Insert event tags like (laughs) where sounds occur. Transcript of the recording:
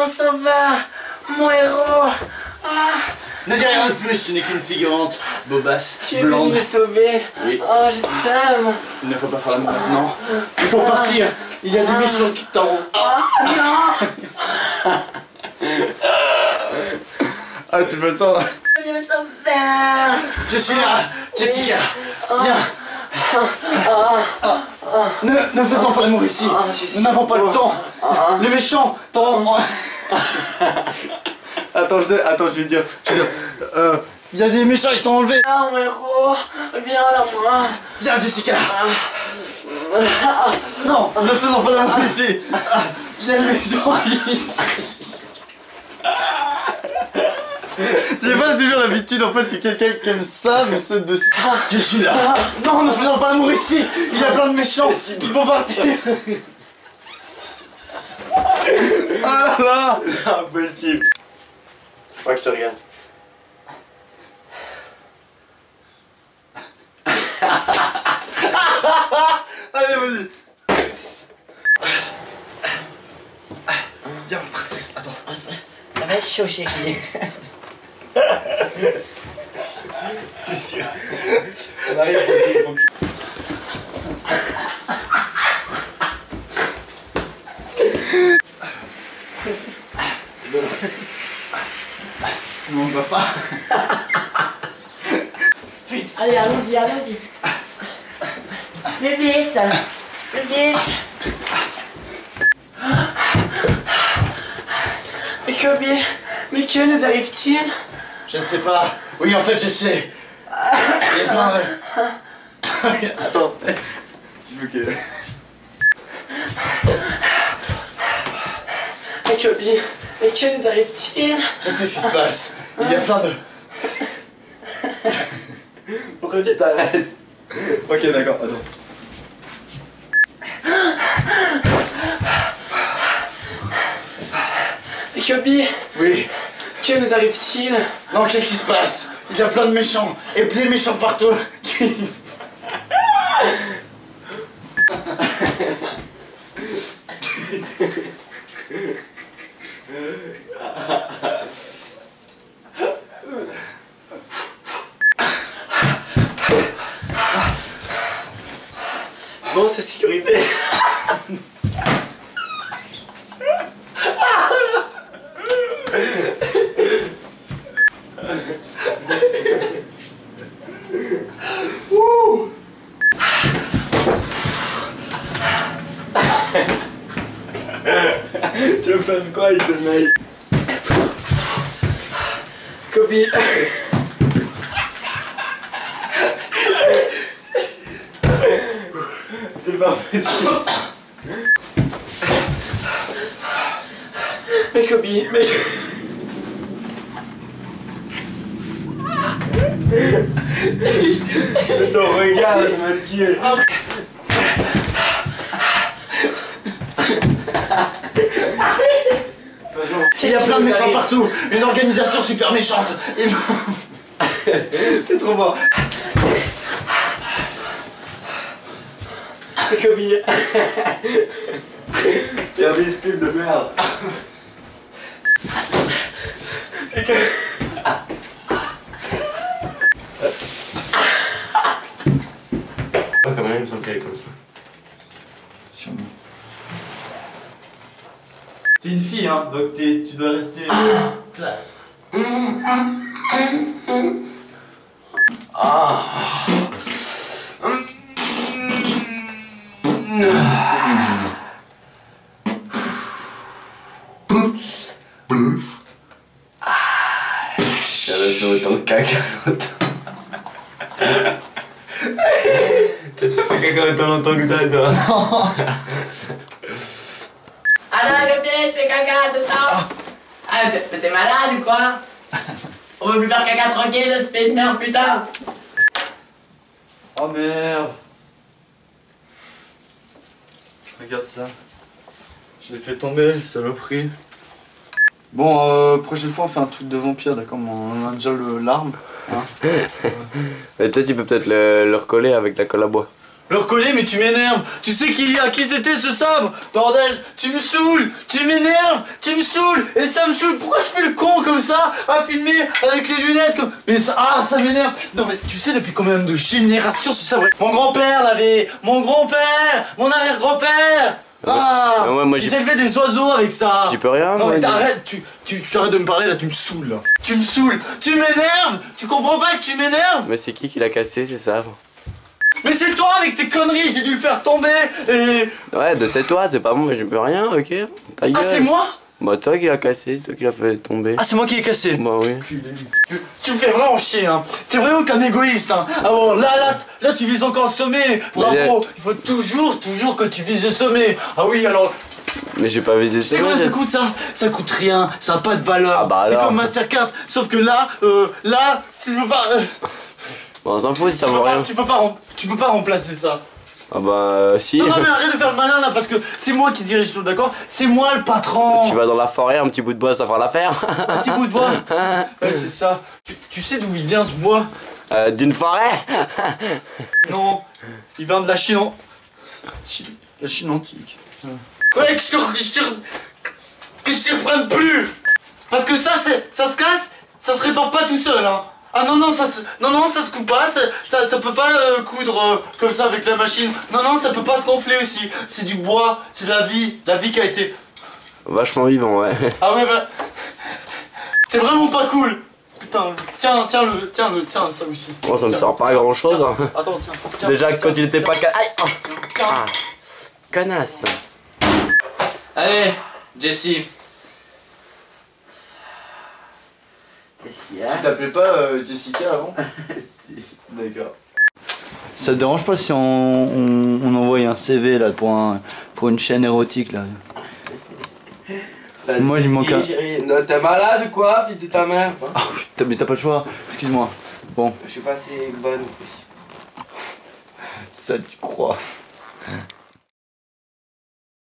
mon sauveur, mon héros. Ah, Ne dis rien de plus, tu n'es qu'une figurante, bobasse, tu es venu blonde. me sauver. Oui. Oh, je t'aime. Il ne faut pas faire l'amour maintenant. Il faut partir. Il y a des méchants qui t'auront. Ah, non. Ah, de toute façon, Venu me sauver. je suis là, Jessica. Viens. Ne, ne faisons pas l'amour ici. Ah, Nous n'avons pas le temps. Les méchants t'auront. (laughs) attends, je, attends, je vais dire. Je vais dire. Euh, il y a des méchants, ils t'ont enlevé. Ah, mon héros, viens vers moi. Viens, Jessica. Non, ne faisons pas l'amour ici. Ah, Il y a des méchants ici. (laughs) J'ai pas toujours l'habitude en fait que quelqu'un qui aime ça me saute dessus. Je suis là. Non, ne faisons pas l'amour ici. Il y a plein de méchants. Il faut partir. (laughs) Ah là là. Impossible. Faut pas que je te regarde. (laughs) Allez, vas-y. Viens, princesse. Attends. Ah, ça, ça va être chaud, chérie. On arrive Non, on va pas. Allez, allons-y, allons-y. Plus vite. Plus vite. Mais Kobe, mais que nous arrive-t-il? Je ne sais pas. Oui, en fait, je sais. Il y a plein de... Attends. Tu veux que... Mais Kobe, mais que nous arrive-t-il Je sais ce qui se passe. Il y a plein de... (laughs) Pourquoi tu t'arrêtes Ok, d'accord, attends. Mais Kobe, Oui. Que nous arrive-t-il? Non, qu'est-ce qui se passe? Il y a plein de méchants. Et des méchants partout. C'est bon, c'est sécurisé. (laughs) Tu faire quoi avec ce mec Kobe. (laughs) C'est pas. Mais Kobe, mais... Mais (laughs) ton regard m'a tué. Il y a plein de méchants partout. Une organisation super méchante. Et- (laughs) C'est trop bon. Mais Kobe. Il y a des spill de merde. Ouais, quand même, il me semble qu'elle est comme ça. T'es une fille, hein, donc t'es- tu dois rester classe. J'avais fait autant de caca longtemps. T'as déjà fait caca autant longtemps que ça, toi (laughs) Ah non, je fais caca, c'est ça Ah, mais t'es- mais t'es malade ou quoi? On veut plus faire caca tranquille, ça se fait une merde, putain Oh merde. Regarde ça. Je l'ai fait tomber, saloperie. Bon, euh, prochaine fois on fait un truc de vampire, d'accord On a déjà le- l'arme. hein. (laughs) Mais toi, tu peux peut-être le, le recoller avec la colle à bois. Le recoller, mais tu m'énerves. Tu sais qui, à qui c'était ce sabre. Bordel, tu me saoules, tu m'énerves, tu me saoules, et ça me saoule. Pourquoi je fais le con comme ça, à filmer avec les lunettes comme... Mais ça, ah, ça m'énerve. Non mais tu sais depuis combien de générations ce sabre Mon grand-père l'avait, mon grand-père, mon arrière-grand-père. Ah, mais ouais, moi, ils élevaient des oiseaux avec ça. J'y peux rien, Non moi, mais t'arrêtes, tu, tu, tu arrêtes de me parler là, tu me saoules. Tu me saoules, tu m'énerves, tu comprends pas que tu m'énerves? Mais c'est qui qui l'a cassé, c'est ça Mais c'est toi avec tes conneries, j'ai dû le faire tomber et... Ouais, de c'est toi, c'est pas moi, j'y peux rien, ok. Ta gueule. Ah c'est moi? Bah toi qui l'a cassé, c'est toi qui l'a fait tomber. Ah c'est moi qui l'ai cassé. Bah oui. Tu, tu me fais vraiment chier hein. T'es vraiment qu'un égoïste hein. Ah bon là là là tu vises encore le sommet. Bravo. Il faut toujours toujours que tu vises le sommet. Ah oui alors Mais j'ai pas visé Tu sais combien ça coûte ça? Ça coûte rien, ça a pas de valeur. Ah bah C'est comme Mastercard Sauf que là, euh, là, tu peux pas... euh, Bon, on s'en fout si ça vaut rien. tu peux pas tu peux pas remplacer ça Ah bah euh, si. Non non mais (laughs) arrête de faire le malin là parce que c'est moi qui dirige tout d'accord? C'est moi le patron Tu vas dans la forêt, un petit bout de bois, ça fera l'affaire. Un petit bout de bois? (laughs) Ouais c'est ça tu, tu sais d'où il vient ce bois? Euh, D'une forêt (laughs) Non, il vient de la Chine. La Chine antique. Ouais, que je te, je te que je te reprenne plus. Parce que ça, ça se casse, ça se répare pas tout seul. Hein. Ah non non ça se, non non ça se coupe pas, ça, ça, ça peut pas euh, coudre euh, comme ça avec la machine. Non non ça peut pas se gonfler aussi. C'est du bois, c'est de la vie, la vie qui a été. Vachement vivant, ouais. Ah ouais bah, t'es vraiment pas cool. Putain, tiens, tiens le, tiens le, tiens ça aussi. Bon, ça me Tiens, sert pas à grand chose. tiens. Hein. Attends, tiens, tiens. Déjà quand il était pas ca... Aïe oh, Tiens. ah. Connasse. Allez, Jessie. Qu'est-ce qu'il y a Tu t'appelais pas euh, Jessica avant (laughs) Si. D'accord. Ça te dérange pas si on, on, on envoie un CV là pour, un, pour une chaîne érotique là Moi, il manque un- t'es malade ou quoi, fils de ta mère Ah oui, t'as- mais t'as pas le choix, excuse-moi. Bon, Je suis pas assez bonne en plus. ça tu crois.